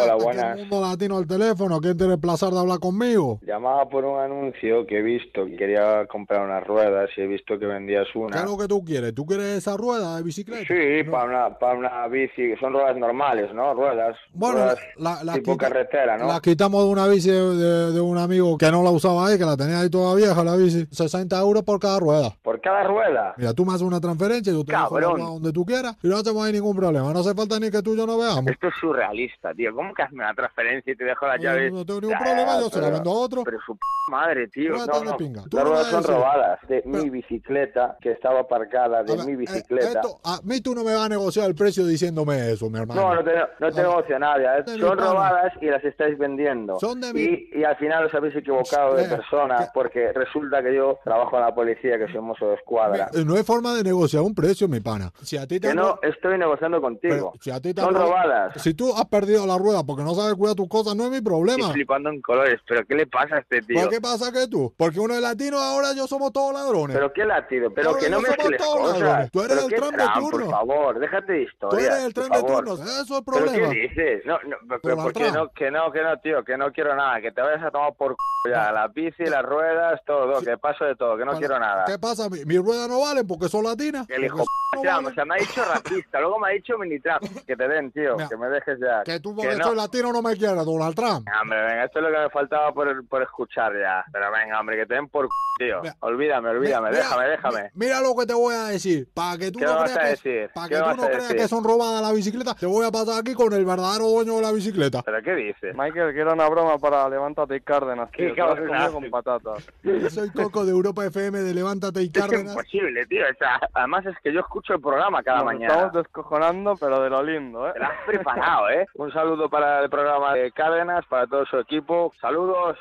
Hola, buenas. El mundo latino al teléfono, ¿quién tiene el placer de hablar conmigo? Llamaba por un anuncio que he visto, que quería comprar unas ruedas y he visto que vendías ¿Qué una. es lo que tú quieres? ¿Tú quieres esa rueda de bicicleta? Sí, No. para una, para una bici, son ruedas normales, ¿no? Ruedas, Bueno, ruedas la, la tipo quita- carretera, ¿no? La quitamos de una bici de, de- de un amigo que no la usaba ahí, que la tenía ahí toda vieja la bici. 60 euros por cada rueda. Por cada rueda. Mira, tú me haces una transferencia, yo te dejo donde tú quieras y no hacemos ahí ningún problema. No hace falta ni que tú y yo nos veamos. Esto es surrealista, tío. ¿Cómo que hazme una transferencia y te dejo las No, llaves? no tengo ningún problema, yo se la vendo a otro. Pero su p madre, tío. No, no. pinga. Las ruedas son robadas de Pero- mi bicicleta que estaba aparcada de ver, mi eh, bicicleta. esto- a mí tú no me vas a negociar el precio diciéndome eso, mi hermano. No, no te, no te Ah. negocio nada. Son robadas y las estáis vendiendo. Son de mi- y, y al final os habéis equivocado de Eh, persona que- porque resulta que yo trabajo en la policía, que soy mozo de escuadra. No hay forma de negociar un precio, mi pana. Si a ti te Que no estoy negociando pero contigo. si a ti te han Son ro- robadas. Si tú has perdido la rueda porque no sabes cuidar tus cosas, no es mi problema. Estoy flipando en colores. ¿Pero qué le pasa a este tío? ¿Por qué pasa que tú? Porque uno es latino, ahora yo somos todos ladrones. ¿Pero qué latido? Pero Ahora que no no somos todos cosas. ladrones. Tú eres ¿Pero el Trump de turno. Por favor, déjate de Tú historias. eres el tren de turnos, eso es el ¿Pero problema. qué dices? No, no, pero Donald porque no, que no, que no, tío, que no quiero nada, que te vayas a tomar por c ya, la bici, las ruedas, todo, que paso de todo, que no Para- quiero nada. ¿Qué pasa? Mi, mi rueda no vale porque son latinas. El hijo No Trump, valen. o sea, me ha dicho racista, luego me ha dicho mini Trump, que te den, tío, Mira, que me dejes ya. Que tú porque no. soy latino no me quieres, Donald Trump. Hombre, venga, esto es lo que me faltaba por, por escuchar ya. Pero venga, hombre, que te den por c tío. Mira, olvídame, olvídame, Mira, déjame, déjame. mi- Mira lo que te voy a decir. Para que tú ¿Qué no creas, a que, decir? para ¿Qué que tú no creas decir? que son robadas la bicicleta, te voy a pasar aquí con el verdadero dueño de la bicicleta. ¿Pero qué dices? Michael, que era una broma para Levántate y Cárdenas, Qué tío. Cabronazo. comido con patatas. Yo soy Coco de Europa FM de Levántate y Es que es Cárdenas. imposible, tío. O sea, además es que yo escucho el programa cada Nos mañana. estamos descojonando, pero de lo lindo, ¿eh? Te lo has preparado, ¿eh? Un saludo para el programa de Cárdenas, para todo su equipo. Saludos.